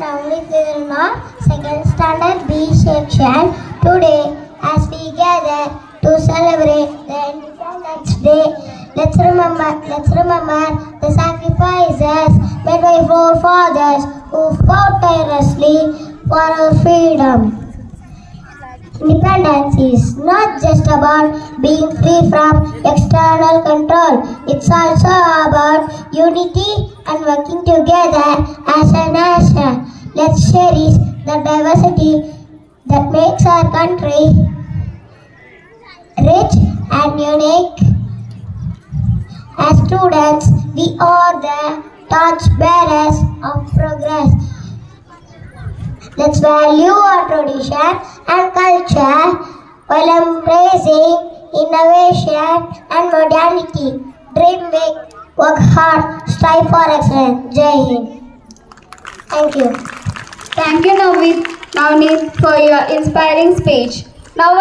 am Nirma, second standard B section. Today, as we gather to celebrate the Independence Day, let's remember, let's remember the sacrifices made by forefathers who fought tirelessly for our freedom. Independence is not just about being free from external control, it's also about unity and working together nation. Let's cherish the diversity that makes our country rich and unique. As students, we are the torch bearers of progress. Let's value our tradition and culture while embracing innovation and modernity. Dream big, work hard, strive for excellence. Jai Hind. Thank you. Thank you, Navneet, Navneet, for your inspiring speech. Now